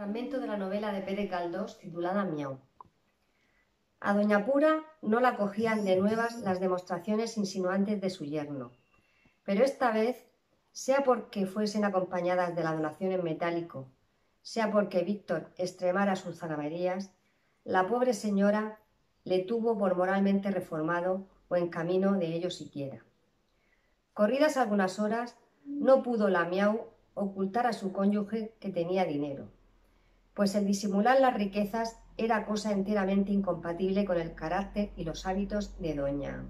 Fragmento de la novela de Pérez Galdós titulada Miau. A Doña Pura no la cogían de nuevas las demostraciones insinuantes de su yerno, pero esta vez, sea porque fuesen acompañadas de la donación en metálico, sea porque Víctor extremara sus zanamerías, la pobre señora le tuvo por moralmente reformado o en camino de ello siquiera. Corridas algunas horas, no pudo la miau ocultar a su cónyuge que tenía dinero pues el disimular las riquezas era cosa enteramente incompatible con el carácter y los hábitos de doña